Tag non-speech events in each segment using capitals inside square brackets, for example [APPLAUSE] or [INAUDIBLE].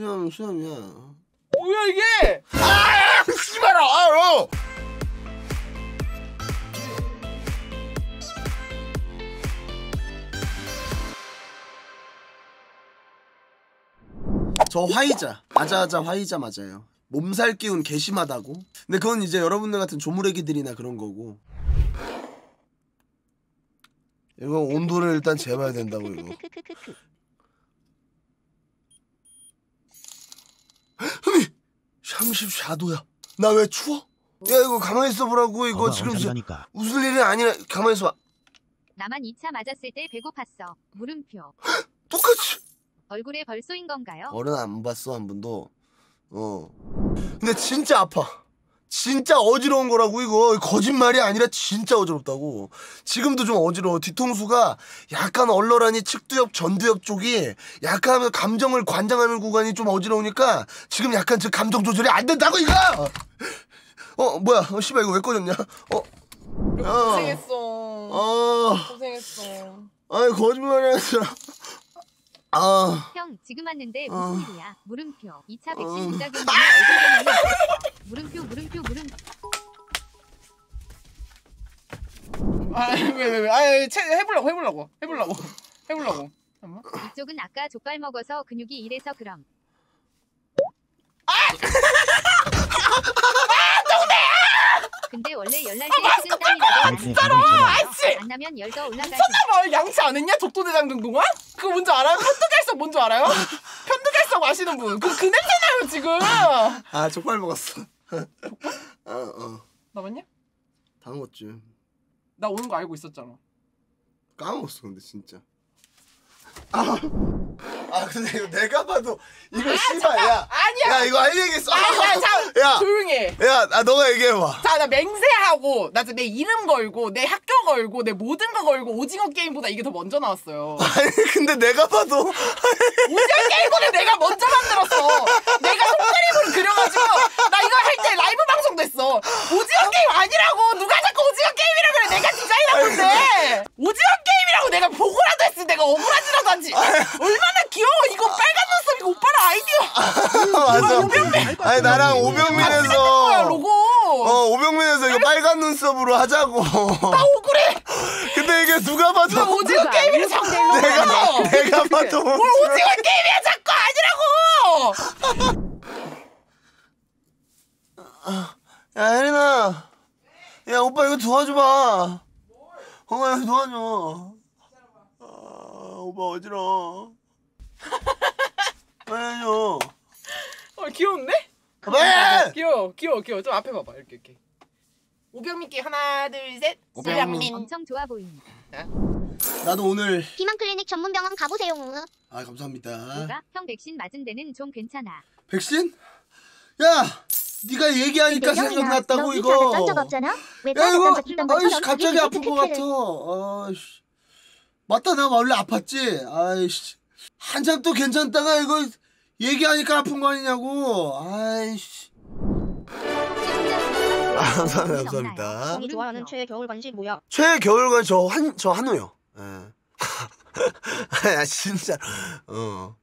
수염 수염이야. 뭐야 이게? 아 씨발아. 아, 어. 저 화이자 아자아자 화이자 맞아요. 몸살 기운 개심하다고. 근데 그건 이제 여러분들 같은 조무래기들이나 그런 거고. 이거 온도를 일단 재봐야 된다고 이거. 크크크크크크. 34도야. 나 왜 추워? 야 이거 가만히 있어 보라고 이거 거봐, 지금 엄청나니까. 웃을 일이 아니라 가만히 있어 봐. 나만 2차 맞았을 때 배고팠어. 물음표. [GASPS] 똑같이. 얼굴에 벌 쏘인 건가요? 어른 안 봤어 한 번도. 어. 근데 진짜 아파. 진짜 어지러운 거라고 이거 거짓말이 아니라 진짜 어지럽다고. 지금도 좀 어지러워. 뒤통수가 약간 얼얼하니 측두엽 전두엽 쪽이 약간 감정을 관장하는 구간이 좀 어지러우니까 지금 약간 저 감정 조절이 안 된다고 이거. 어 뭐야? 어, 씨발 이거 왜 꺼졌냐? 어. 어. 고생했어. 어. 고생했어. 아이 거짓말이 아니라. 아. 형 지금 왔는데 어. 무슨 일이야? 물음표. 2차 어. 백신 얼굴 때문에. 물음표 물음표 물음표. 아왜왜 왜? 아채 해보려고 해보려고 해보려고 해보려고. 잠깐만. 이쪽은 아까 족발 먹어서 근육이 이래서 그럼. [LAUGHS] 근데 원래 열날 때 식은 땀이라도 아, 진짜로? 아씨! 안 나면 열더 올라가지. 미쳤나봐 양치 안 했냐? 적도대장 등동화? 그거 뭔지 알아요? 편두갈성 뭔지 알아요? 편두갈성 아시는 분? 그, 그 냄새 나요 지금. 아 족발 먹었어. 어 어. 나 맞냐? 다 먹었지. 나 오는 거 알고 있었잖아. 까먹었어 근데 진짜. 아, 아 근데 이거 내가 봐도 이거 씨발 야. 아니야. 야 이거 할 얘기 있어. 아니 나 참. 야. 조용히 해. 야, 아, 너가 얘기해봐. 자, 나 맹세하고, 나내 이름 걸고, 내 학교 걸고, 내 모든 거 걸고, 오징어 게임보다 이게 더 먼저 나왔어요. 아니, 근데 내가 봐도. 오징어 게임보다 내가 먼저 만들었어. 내가 손그림으로 그려가지고, 나 이거 할 때 라이브 방송도 했어. 오징어 게임 아니라고! 누가 자꾸 오징어 게임이라 그래! 내가 디자인한 건데! 오징어 게임이라고 내가 보고라도 했으면 내가 억울하지라도 하지! 얼마나 귀여워! 이거 빨간 눈썹, 이거 오빠랑 아이디어! 맞아. 오병민! 아니, 나랑 거야, 오병민에서. 로고! 어, 오병민에서 이거 빨간 눈썹으로 하자고. 나 억울해! 근데 이게 누가 봐도. 나 오징어 게임이라 자꾸 내가! 내가 봐도. 뭘 오징어 게임이야 자꾸 아니라고! 야, 혜린아. 야, 오빠 이거 도와줘봐. 엄마 이거 도와줘. 아, 오빠 어지러워. 빨리 해줘. 어 귀여운데? 왜? 귀여워 귀여워 귀여워 좀 앞에 봐봐 이렇게 이렇게 오병민께 하나 둘셋 오병민. 엄청 좋아 보임. 나도 오늘. 비만 클리닉 전문 병원 가보세요. 아, 감사합니다. 뭐가? 형 백신 맞은 데는 좀 괜찮아. 백신? 야! 네가 얘기하니까 생각났다고 이거. 야 이거 던 아이씨 갑자기 아픈 것 같아. 아이씨. 맞다 나 원래 아팠지. 아이씨. 한참 또 괜찮다가 이거 얘기하니까 아픈 거 아니냐고. 아이씨. 아, 감사합니다. 감사합니다. 형이 좋아하는 최애 겨울 간식 뭐야? 최애 겨울간 저한 저 한우요. 예. [LAUGHS] 야 진짜. 어.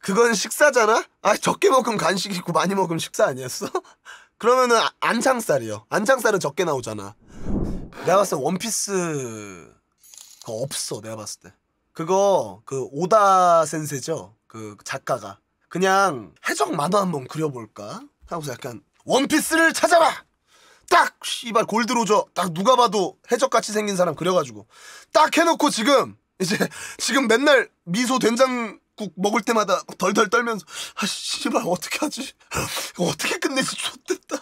그건 식사잖아? 아 적게 먹으면 간식이고 많이 먹으면 식사 아니었어? [LAUGHS] 그러면은 아- 안창살이요. 안창살은 적게 나오잖아. 내가 봤을 때 원피스 그거 없어. 내가 봤을 때. 그거 그 오다 센세죠. 그 작가가 그냥 해적 만화 한번 그려볼까 하고서 약간 원피스를 찾아라. 딱 씨발 골드로저 딱 누가 봐도 해적같이 생긴 사람 그려가지고 딱 해놓고 지금 이제 지금 맨날 미소 된장 국 먹을 때마다 덜덜 떨면서 아 씨발 어떻게 하지? 어떻게 끝내지? 좆됐다.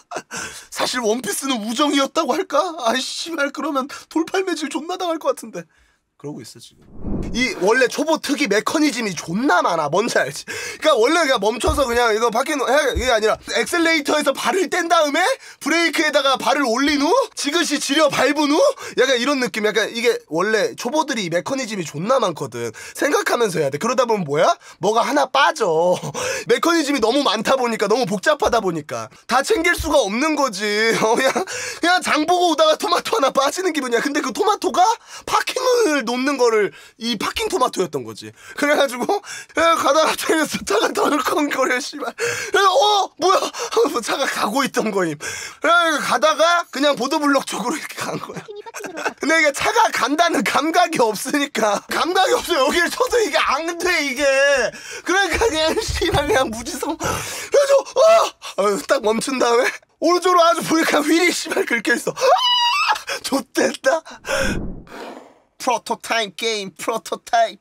사실 원피스는 우정이었다고 할까? 아 씨발 그러면 돌팔매질 존나 당할 것 같은데. 그러고 있어 지금 이 원래 초보 특이 메커니즘이 존나 많아. 뭔지 알지? 그러니까 원래 그냥 멈춰서 그냥 이거 바퀴 놓- 해 이게 아니라 엑셀레이터에서 발을 뗀 다음에 브레이크에다가 발을 올린 후 지그시 지르밟은 후 약간 이런 느낌. 약간 이게 원래 초보들이 이 메커니즘이 존나 많거든. 생각하면서 해야 돼. 그러다 보면 뭐야? 뭐가 하나 빠져. [LAUGHS] 메커니즘이 너무 많다 보니까 너무 복잡하다 보니까. 다 챙길 수가 없는 거지. [LAUGHS] 어, 그냥 그냥 장 보고 오다가 토마토 하나 빠지는 기분이야. 근데 그 토마토가 파킹을 놓는 거를 이이 파킹 토마토였던 거지. 그래가지고 야, 가다가 트레이서 차가 덜컹거려 씨발. 그래서 어 뭐야 하면서 차가 가고 있던 거임. 그래 가다가 그냥 보도블록 쪽으로 이렇게 간 거야. [LAUGHS] 근데 이게 차가 간다는 감각이 없으니까 감각이 없어 여기를 쳐도 이게 안 돼 이게 그러니까 그냥 씨발 그냥 무지성 그래서 어! 어, 딱 멈춘 다음에 오른쪽으로 아주 보니까 휠이 씨발 긁혀 있어 아! 좋댔다 프로토타입 게임 프로토타입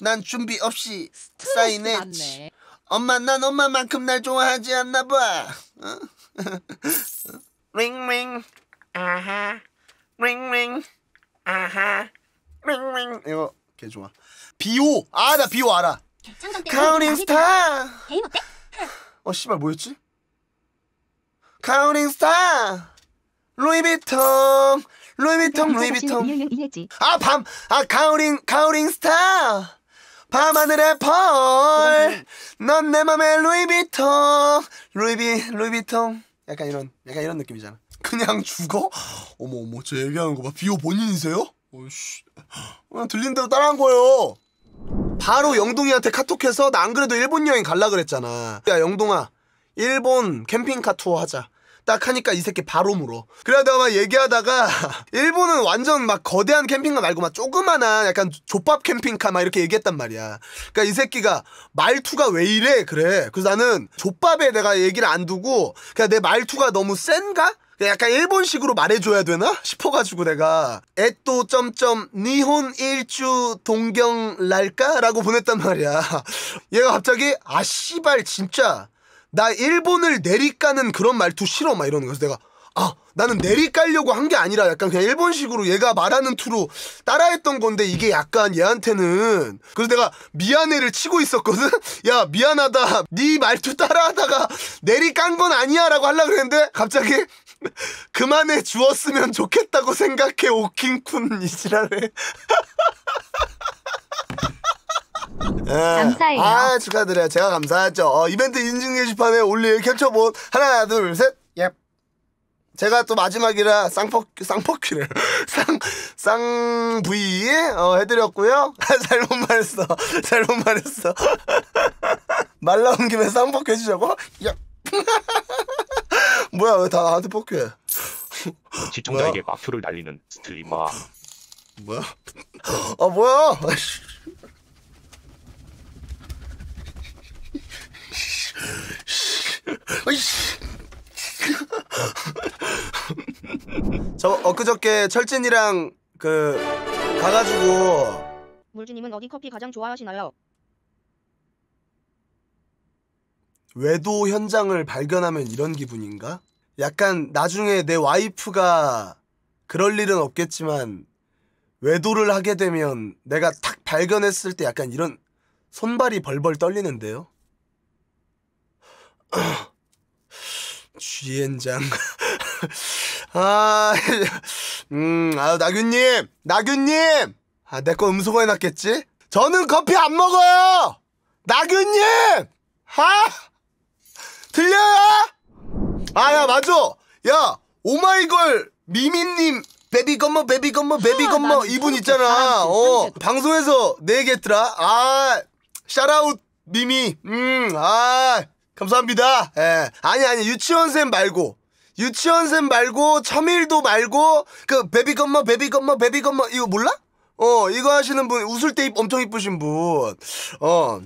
난 준비 없이 사인했지. 엄마 난 엄마만큼 날 좋아하지 않나 봐. 어? [LAUGHS] 링링 아하 링링 아하 링링 이거 개 좋아. 비오 아 나 비오 알아. 창정 때 카운팅 스타. 게임 어때? 어 씨발 뭐였지? 카운팅 스타. 루이비통 루이비통 루이비통 이유는 이해했지. 아, 밤, 아, 가오링, 가오링 스타. 밤하늘의 펄. 넌 내 맘의 루이비통. 루이비, 루이비통. 약간 이런, 약간 이런 느낌이잖아. 그냥 죽어? 어머, 어머, 저 얘기하는 거 봐. 비오 본인이세요? 어이씨. 그냥 들린 대로 따라한 거예요. 바로 영동이한테 카톡해서 나 안 그래도 일본 여행 갈라 그랬잖아. 야, 영동아. 일본 캠핑카 투어 하자. 딱 하니까 이 새끼 바로 물어. 그러다가 막 얘기하다가 [LAUGHS] 일본은 완전 막 거대한 캠핑카 말고 막 조그마한 약간 족밥 캠핑카 막 이렇게 얘기했단 말이야. 그러니까 이 새끼가 말투가 왜 이래? 그래. 그래서 나는 족밥에 내가 얘기를 안 두고 그냥 내 말투가 너무 센가? 약간 일본식으로 말해줘야 되나 싶어가지고 내가 에또 점점 니혼 일주 동경 랄까 라고 보냈단 말이야. [LAUGHS] 얘가 갑자기 아 씨발 진짜 나 일본을 내리까는 그런 말투 싫어 막 이러는 거야. 그래서 내가 아 나는 내리깔려고 한 게 아니라 약간 그냥 일본식으로 얘가 말하는 투로 따라했던 건데 이게 약간 얘한테는 그래서 내가 미안해를 치고 있었거든. [LAUGHS] 야 미안하다. 네 말투 따라하다가 내리깐 건 아니야 라고 하려 그랬는데 갑자기 [LAUGHS] 그만해 주었으면 좋겠다고 생각해 오킹쿤 이지랄해. [LAUGHS] 예. 감사해요. 아 축하드려요. 제가 감사하죠. 어, 이벤트 인증 게시판에 올릴 캡처본 하나 둘 셋. 예. 제가 또 마지막이라 쌍퍼 쌍퍼큐를 [LAUGHS] 쌍 쌍부이 어, 해드렸고요. 잘못 말했어. [LAUGHS] 잘못 말했어. [LAUGHS] 말 나온 김에 쌍퍼큐 해주자고. 야. 뭐야 왜 다 나한테 퍼큐해? 시청자에게 꽉표를 날리는 스트리머 뭐야? 아 뭐야? 아이씨. 아이씨. [LAUGHS] 저 엊그저께 철진이랑 그 가가지고 물주님은 어디 커피 가장 좋아하시나요? 외도 현장을 발견하면 이런 기분인가? 약간 나중에 내 와이프가 그럴 일은 없겠지만 외도를 하게 되면 내가 탁 발견했을 때 약간 이런 손발이 벌벌 떨리는데요. [CLEARS THROAT] 쥐엔장. [LAUGHS] 아, 음, 아, 나균님! 나균님! 아, 내 거 음소거 해놨겠지? 저는 커피 안 먹어요! 나균님! 하! 들려요? 아, 야, 맞아! 야, 오마이걸 미미님, 베비건머, 베비건머, 베비건머, 이분 있잖아. 어. 방송에서 내 얘기했더라. 아, 샤라웃 미미. 음, 아, 감사합니다. 예. 아니, 아니, 유치원생 말고. 유치원생 말고, 첨일도 말고, 그, 베비건머, 베비건머, 베비건머, 이거 몰라? 어, 이거 하시는 분, 웃을 때 입- 엄청 이쁘신 분. 어.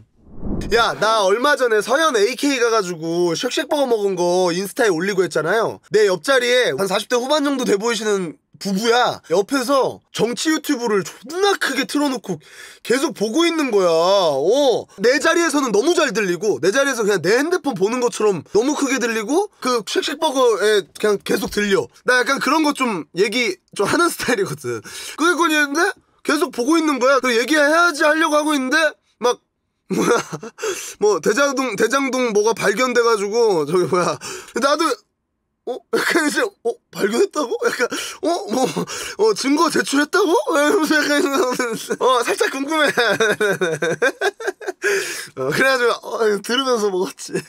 야, 나 얼마 전에 서현 AK 가가지고 쉑쉑버거 먹은 거 인스타에 올리고 했잖아요. 내 옆자리에 한 40대 후반 정도 돼 보이시는 부부야. 옆에서 정치 유튜브를 존나 크게 틀어놓고 계속 보고 있는 거야. 어. 내 자리에서는 너무 잘 들리고, 내 자리에서 그냥 내 핸드폰 보는 것처럼 너무 크게 들리고, 그 쉑쉑버거에 그냥 계속 들려. 나 약간 그런 거 좀 얘기 좀 하는 스타일이거든. 그러고 있는데 계속 보고 있는 거야. 그 얘기해야지 하려고 하고 있는데, 막 [LAUGHS] 뭐야 뭐 대장동 대장동 뭐가 발견돼가지고 저기 뭐야 나도 어 약간 이제 어 발견했다고 약간 어 뭐 어 증거 제출했다고 이러면서 약간 어 살짝 궁금해 [LAUGHS] 어, 그래가지고 어, 들으면서 먹었지 [LAUGHS]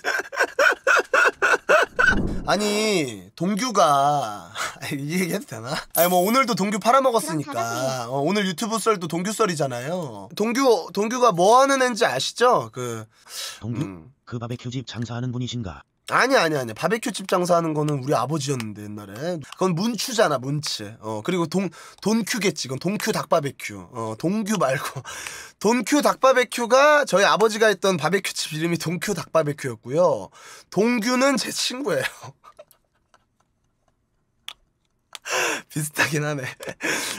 아니 동규가 [LAUGHS] 이 얘기 해도 되나? 아니 뭐 오늘도 동규 팔아먹었으니까. 어, 오늘 유튜브 썰도 동규 썰이잖아요. 동규 동규가 뭐 하는 애인지 아시죠? 그 동규 음. 그 바베큐 집 장사하는 분이신가? 아니 아니 아니. 바베큐 집 장사하는 거는 우리 아버지였는데 옛날에. 그건 문추잖아 문치 어 그리고 동 돈큐겠지. 이건 동큐 닭바베큐. 어 동규 말고. [LAUGHS] 돈큐 닭바베큐가 저희 아버지가 했던 바베큐 집 이름이 동큐 닭바베큐였고요. 동규는 제 친구예요. [LAUGHS] 비슷하긴 하네.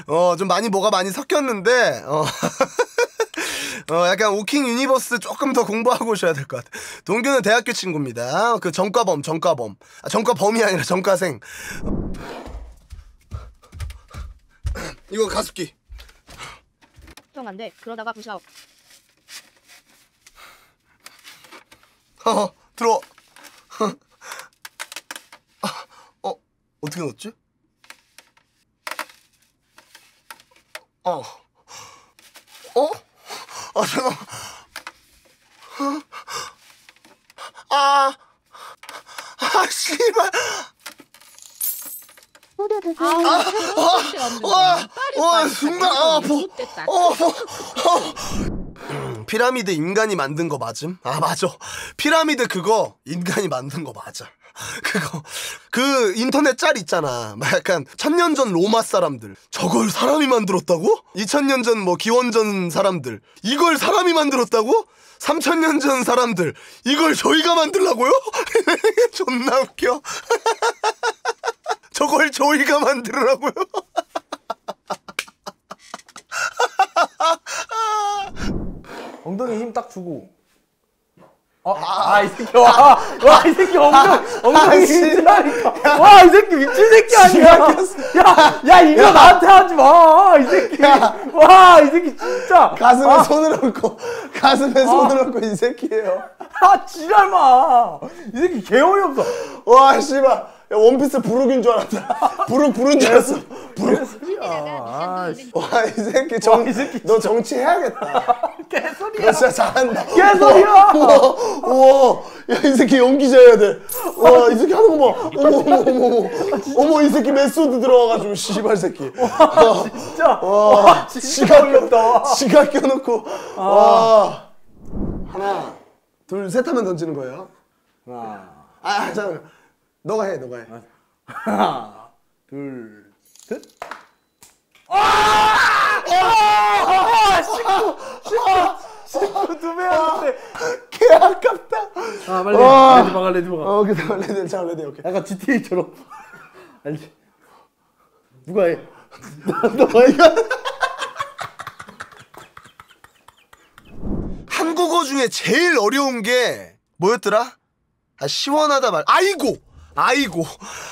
어 좀 많이 뭐가 많이 섞였는데 어 [LAUGHS] 어, 약간 오킹 유니버스 조금 더 공부하고 오셔야 될 것 같아. 동규는 대학교 친구입니다. 그 전과범, 전과범. 아, 전과범이 아니라 전과생. 이거 가습기. 형 안 돼 그러다가 부셔 어, 들어. 아, 어, 어떻게 넣었지? 어. 어? 아, 잠깐만. 아. 아, 씨발. 와, 와, 순간, 아, 아파. 어, 어, 어. 피라미드 인간이 만든 거 맞음? 아 맞아 피라미드 그거 인간이 만든 거 맞아 [LAUGHS] 그거 그 인터넷 짤 있잖아 막 약간 천년 전 로마 사람들 저걸 사람이 만들었다고? 2000년 전 뭐 기원전 사람들 이걸 사람이 만들었다고? 3000년 전 사람들 이걸 저희가 만들라고요? [LAUGHS] 존나 웃겨 [LAUGHS] 저걸 저희가 만들으라고요? 엉덩이 힘 딱 주고. 어, 아, 이 새끼, 와, 와, 이 새끼 엉덩이, 엉덩이 힘주라니까. 와, 이 새끼 미친 새끼 아니야. 야, 야, 이거 나한테 하지 마, 이 새끼. 와, 이 새끼 진짜. 가슴에 아, 손을 얹고 가슴에 손을 얹고 이 새끼예요. 아, 지랄 마. 이 새끼 개 어이없어. 와 씨발 야, 원피스 브룩인 줄 알았다. [LAUGHS] 브룩 부른 줄 알았어. 브룩. 아, 와이 새끼 정, 이 새끼 너 정치 해야겠다. [LAUGHS] 개소리야. 너 진짜 잘한다. 개소리야. 우와, 우와, 야 이 새끼 연기자 해야 돼. 와 이 새끼 하는 거 봐. 어머 어머 어머 어머. 어머 이 새끼 메소드 들어와가지고 씨발 새끼. 와, 진짜. 와, 와, 진짜. 와. 지각 껴놓고. 와. 하나, 둘, 셋 하면 던지는 거예요. 하나, 아 잠깐. 너가 해, 너가 해. 하나, [LAUGHS] 둘, 셋. 친구 두 배였는데. 개 아깝다. 아, 빨리. 와. 레디 막아, 레디 막아. 어, 그다음 레드, 자 레드 오케이. 약간 GTA처럼. 아니. [LAUGHS] 누가 해? [LAUGHS] 너가 이거. 한국어 중에 제일 어려운 게 뭐였더라? 아 시원하다 말. 아이고, 아이고,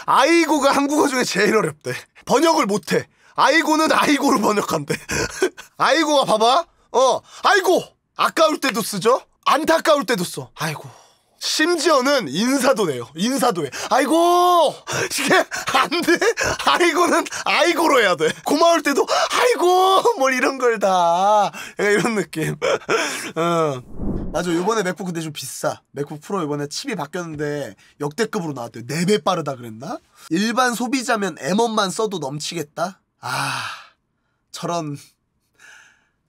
아이고가 한국어 중에 제일 어렵대. 번역을 못해. 아이고는 아이고로 번역한대. [LAUGHS] 아이고가 봐봐. 어, 아이고. 아까울 때도 쓰죠. 안타까울 때도 써. 아이고. 심지어는 인사도 내요. 인사도 해. 아이고! 이게 안 돼. 아이고는 아이고로 해야 돼. 고마울 때도 아이고! 뭘 이런 걸 다. 이런 느낌. 어. 맞아. 요번에 맥북 근데 좀 비싸. 맥북 프로 요번에 칩이 바뀌었는데 역대급으로 나왔대요. 4배 빠르다 그랬나? 일반 소비자면 M1만 써도 넘치겠다? 아. 저런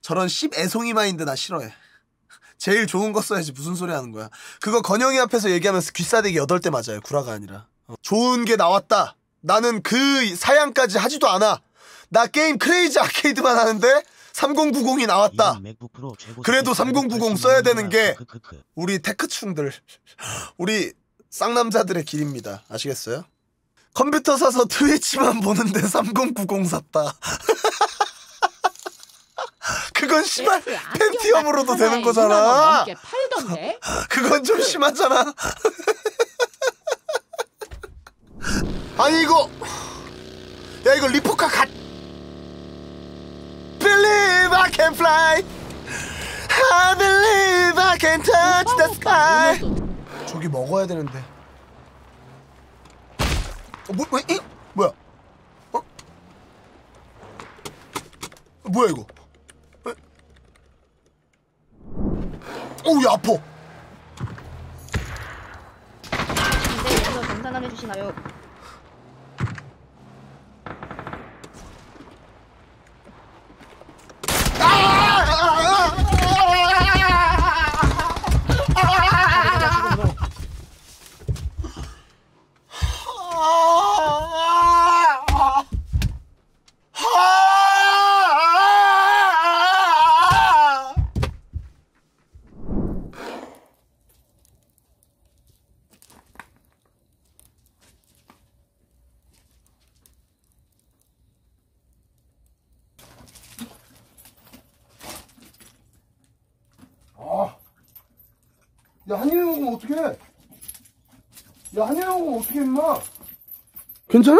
저런 씹 애송이 마인드 나 싫어해. 제일 좋은 거 써야지 무슨 소리 하는 거야. 그거 건영이 앞에서 얘기하면서 귀싸대기 여덟 대 맞아요. 구라가 아니라. 어. 좋은 게 나왔다. 나는 그 사양까지 하지도 않아. 나 게임 크레이지 아케이드만 하는데 3090이 나왔다. 그래도 스펙 3090 써야 되는 게. 우리 테크충들, 우리 쌍남자들의 길입니다. 아시겠어요? 컴퓨터 사서 트위치만 보는데 3090 샀다. [LAUGHS] 그건 씨발 펜티엄으로도 되는 거잖아. 팔던데? [LAUGHS] 그건 좀 심하잖아. [LAUGHS] 아니 이거 야 이거 리포카 갓 Believe I can fly I believe I can touch the sky 저기 먹어야 되는데 어, 뭐, 뭐, 이? 뭐야 어? 뭐야 이거 어? 어우 야 아파 근데 여기서 정산한 그만해 주시나요? 야 한일이 먹으면 어떡해 야 한일이 먹으면 어떡해 임마 괜찮아?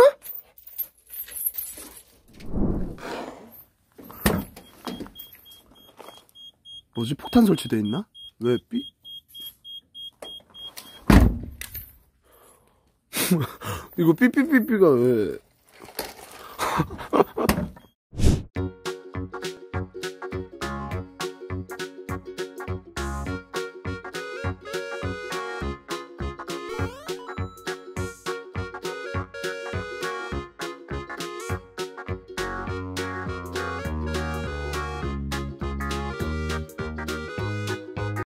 뭐지 폭탄 설치돼 있나? 왜 삐? [LAUGHS] 이거 삐삐삐삐가 왜